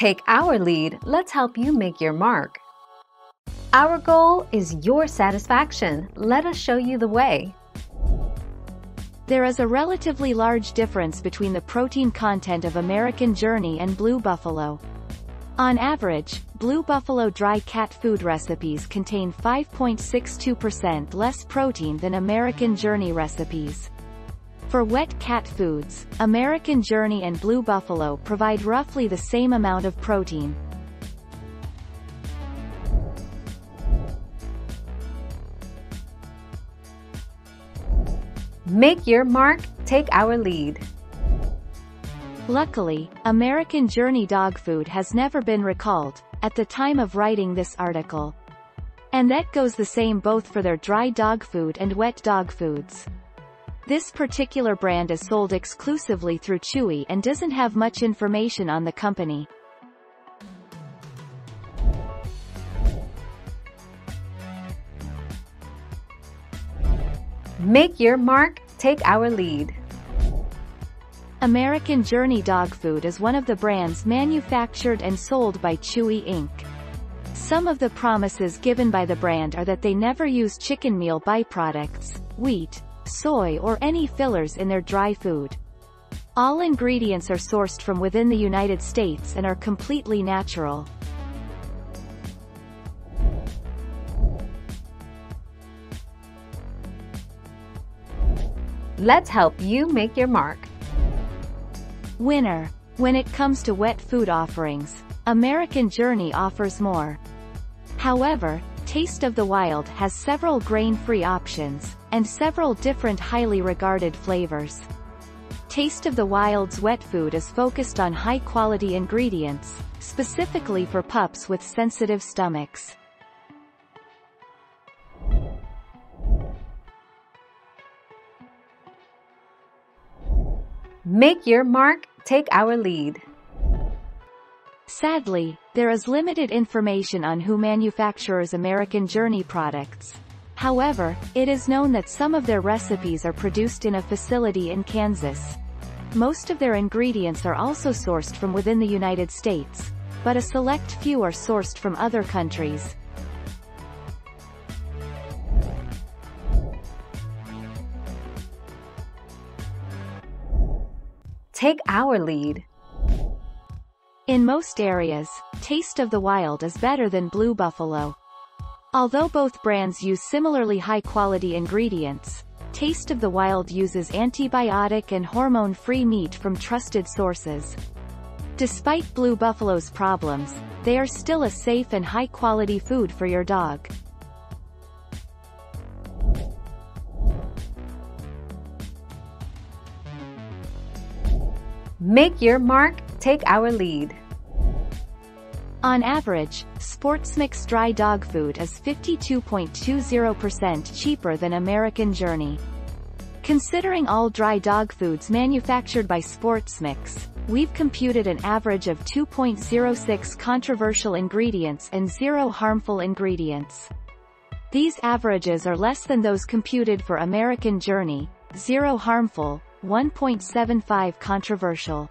Take our lead, let's help you make your mark. Our goal is your satisfaction. Let us show you the way. There is a relatively large difference between the protein content of American Journey and Blue Buffalo. On average, Blue Buffalo dry cat food recipes contain 5.62% less protein than American Journey recipes. For wet cat foods, American Journey and Blue Buffalo provide roughly the same amount of protein. Make your mark, take our lead. Luckily, American Journey dog food has never been recalled, at the time of writing this article. And that goes the same both for their dry dog food and wet dog foods. This particular brand is sold exclusively through Chewy and doesn't have much information on the company. Make your mark, take our lead. American Journey Dog Food is one of the brands manufactured and sold by Chewy Inc. Some of the promises given by the brand are that they never use chicken meal byproducts, wheat, soy or any fillers in their dry food. All ingredients are sourced from within the United States and are completely natural. Let's help you make your mark. Winner. When it comes to wet food offerings, American Journey offers more. However, Taste of the Wild has several grain-free options, and several different highly regarded flavors. Taste of the Wild's wet food is focused on high-quality ingredients, specifically for pups with sensitive stomachs. Make your mark, take our lead. Sadly, there is limited information on who manufactures American Journey products. However, it is known that some of their recipes are produced in a facility in Kansas. Most of their ingredients are also sourced from within the United States, but a select few are sourced from other countries. Take our lead. In most areas, Taste of the Wild is better than Blue Buffalo. Although both brands use similarly high-quality ingredients, Taste of the Wild uses antibiotic and hormone-free meat from trusted sources. Despite Blue Buffalo's problems, they are still a safe and high-quality food for your dog. Make your mark, take our lead. On average, Sportsmix dry dog food is 52.20% cheaper than American Journey. Considering all dry dog foods manufactured by Sportsmix, we've computed an average of 2.06 controversial ingredients and zero harmful ingredients. These averages are less than those computed for American Journey, zero harmful, 1.75 controversial.